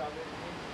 ラベルに。